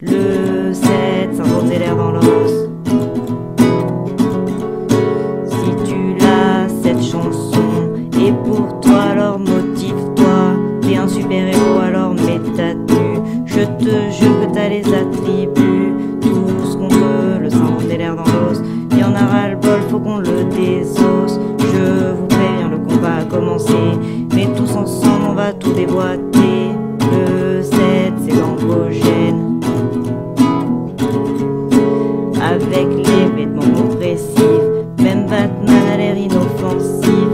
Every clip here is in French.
Le 7 s'imposer l'air dans l'os. Si tu l'as, cette chanson est pour toi, alors motive-toi. T'es un super-héros, alors mets ta tenue. Je te jure que t'as les attributs. Qu'on veut, le s'inventer l'air dans l'os. Y en a ras le bol, faut qu'on le désosse. Je vous préviens, le combat a commencé. Mais tous ensemble, on va tout déboîter. Le 7, c'est l'androgène. Même Batman a l'air inoffensif.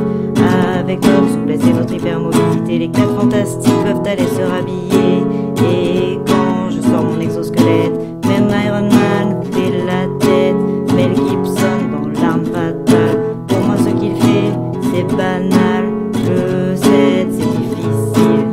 Avec notre souplesse et notre hypermobilité, les quatre fantastiques peuvent aller se rhabiller. Et quand je sors mon exosquelette, même Iron Man fait la tête. Mel Gibson dans l'arme fatale. Pour moi, ce qu'il fait, c'est banal. Le 7, c'est difficile.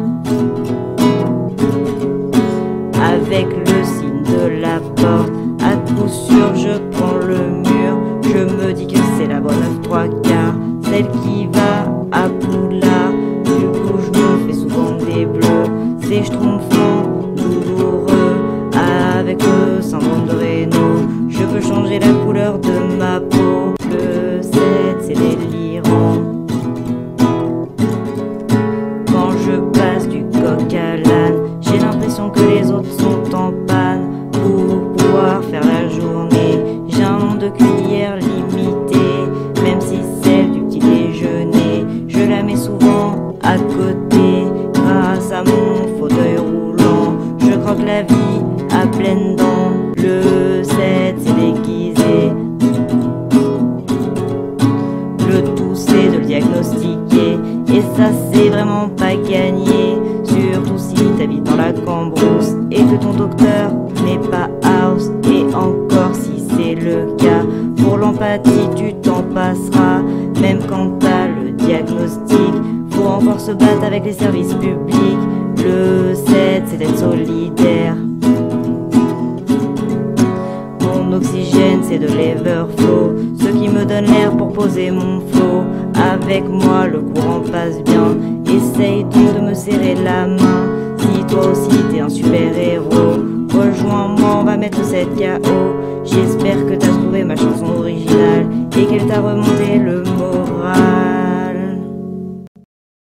Avec le signe de la porte à coup sûr, je prends mur. Je me dis que c'est la bonne 9 3 quarts, celle qui va à Poudlard. Du coup, je me fais souvent des bleus. C'est schtroumpfant, douloureux. Avec le syndrome de Raynaud, je peux changer la couleur de ma peau. Le 7, c'est délirant. Quand je passe du coq à l'âne, j'ai l'impression que les autres sont en de cuillères limité, même si celle du petit déjeuner, je la mets souvent à côté grâce à mon fauteuil roulant. Je croque la vie à pleines dents. Le 7, c'est déguisé. Le tout c'est de le diagnostiquer Et ça c'est vraiment pas gagné Surtout si t'habites dans la cambrousse Et que ton docteur n'est pas l'empathie tu t'en passeras. Même quand t'as le diagnostic Faut encore se battre avec les services publics. Le 7 c'est d'être solidaire. Mon oxygène c'est de l'Everflow. Ce qui me donne l'air pour poser mon flot Avec moi le courant passe bien. Essaye donc de me serrer la main. Si toi aussi t'es un super héros Rejoins-moi on va mettre cette KO J'espère que t'as ma chanson originale et qu'elle t'a remonté le moral.